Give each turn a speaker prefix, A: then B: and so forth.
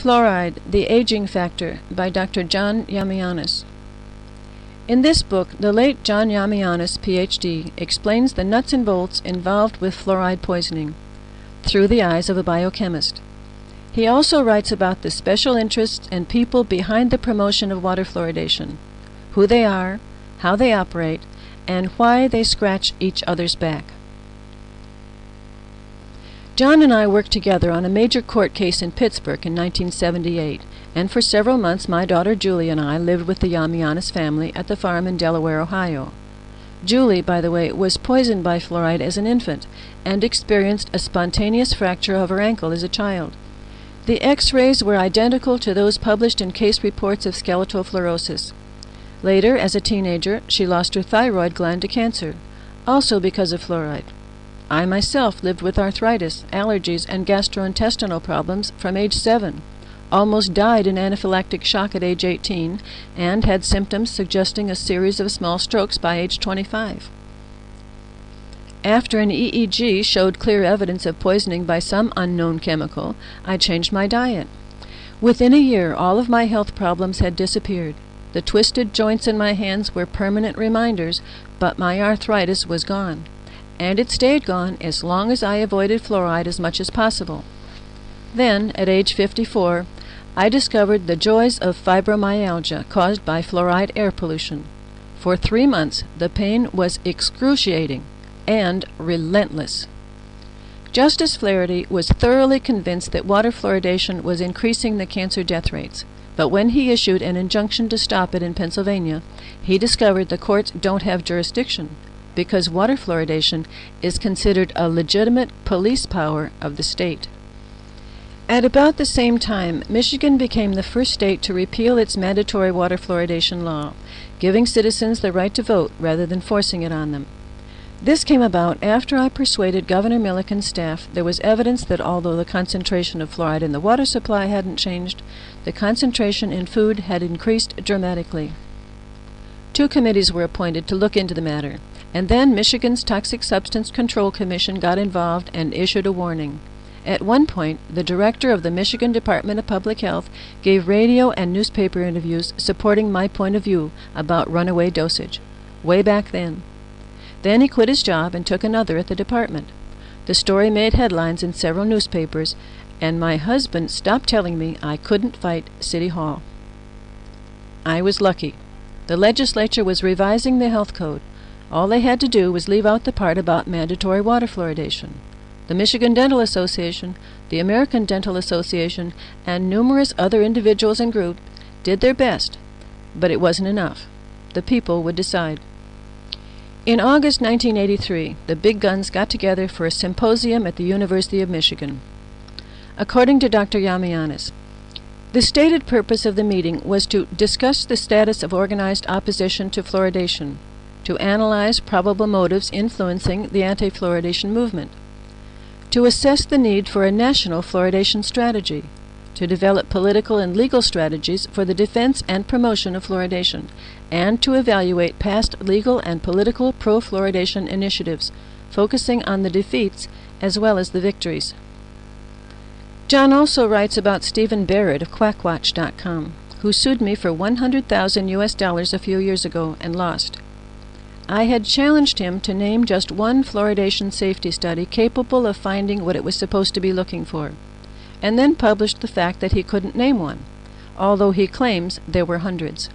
A: Fluoride, The Aging Factor by Dr. John Yiamouyiannis. In this book, the late John Yiamouyiannis, Ph.D., explains the nuts and bolts involved with fluoride poisoning through the eyes of a biochemist. He also writes about the special interests and people behind the promotion of water fluoridation, who they are, how they operate, and why they scratch each other's back. John and I worked together on a major court case in Pittsburgh in 1978, and for several months my daughter Julie and I lived with the Yiamouyiannis family at the farm in Delaware, Ohio. Julie, by the way, was poisoned by fluoride as an infant and experienced a spontaneous fracture of her ankle as a child. The x-rays were identical to those published in case reports of skeletal fluorosis. Later, as a teenager, she lost her thyroid gland to cancer, also because of fluoride. I myself lived with arthritis, allergies, and gastrointestinal problems from age 7, almost died in anaphylactic shock at age 18, and had symptoms suggesting a series of small strokes by age 25. After an EEG showed clear evidence of poisoning by some unknown chemical, I changed my diet. Within a year, all of my health problems had disappeared. The twisted joints in my hands were permanent reminders, but my arthritis was gone and it stayed gone as long as I avoided fluoride as much as possible. Then, at age 54, I discovered the joys of fibromyalgia caused by fluoride air pollution. For three months, the pain was excruciating and relentless. Justice Flaherty was thoroughly convinced that water fluoridation was increasing the cancer death rates, but when he issued an injunction to stop it in Pennsylvania, he discovered the courts don't have jurisdiction because water fluoridation is considered a legitimate police power of the state. At about the same time, Michigan became the first state to repeal its mandatory water fluoridation law, giving citizens the right to vote rather than forcing it on them. This came about after I persuaded Governor Milliken's staff there was evidence that although the concentration of fluoride in the water supply hadn't changed, the concentration in food had increased dramatically. Two committees were appointed to look into the matter. And then Michigan's Toxic Substance Control Commission got involved and issued a warning. At one point, the director of the Michigan Department of Public Health gave radio and newspaper interviews supporting my point of view about runaway dosage, way back then. Then he quit his job and took another at the department. The story made headlines in several newspapers, and my husband stopped telling me I couldn't fight City Hall. I was lucky. The legislature was revising the health code. All they had to do was leave out the part about mandatory water fluoridation. The Michigan Dental Association, the American Dental Association, and numerous other individuals and groups did their best, but it wasn't enough. The people would decide. In August 1983, the big guns got together for a symposium at the University of Michigan. According to Dr. Yiamouyiannis, the stated purpose of the meeting was to discuss the status of organized opposition to fluoridation, to analyze probable motives influencing the anti-fluoridation movement, to assess the need for a national fluoridation strategy, to develop political and legal strategies for the defense and promotion of fluoridation, and to evaluate past legal and political pro-fluoridation initiatives, focusing on the defeats as well as the victories. John also writes about Stephen Barrett of QuackWatch.com, who sued me for 100,000 US dollars a few years ago and lost. I had challenged him to name just one fluoridation safety study capable of finding what it was supposed to be looking for, and then published the fact that he couldn't name one, although he claims there were hundreds.